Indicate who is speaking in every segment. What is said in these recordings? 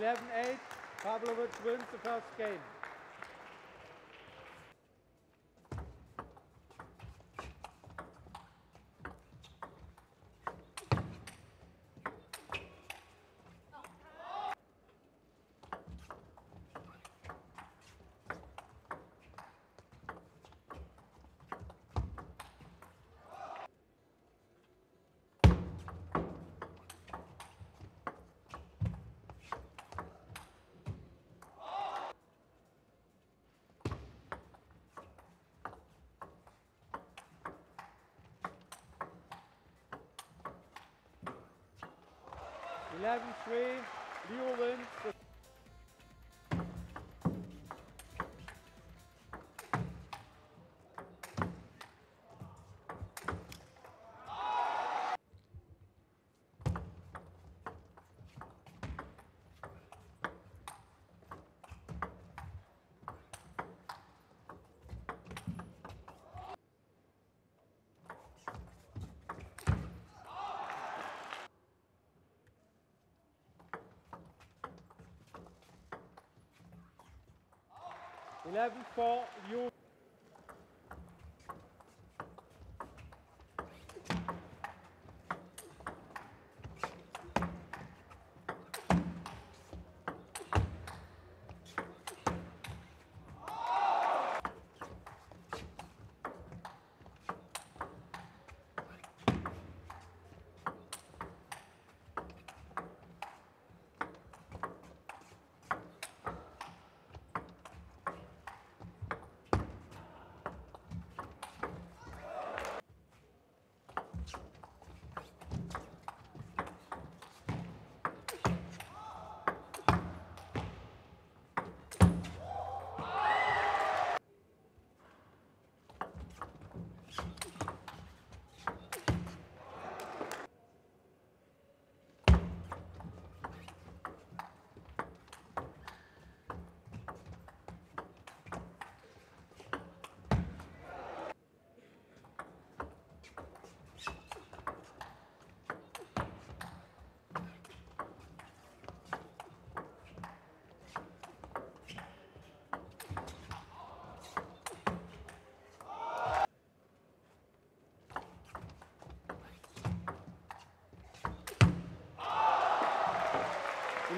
Speaker 1: 11-8. Pavlovich wins the first game. Eleven three. Leo 11 for you.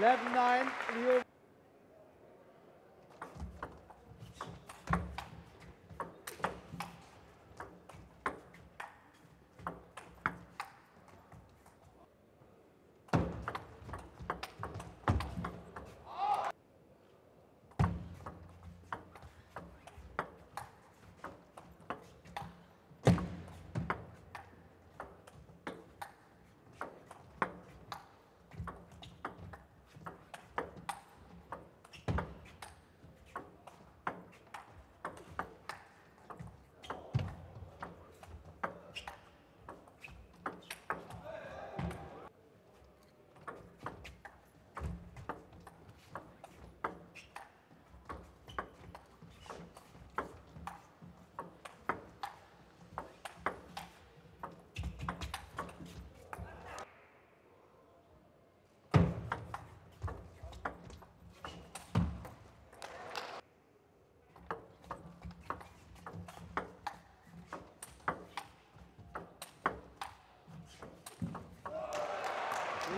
Speaker 1: 11-9, Leo.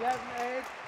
Speaker 1: 11, 8.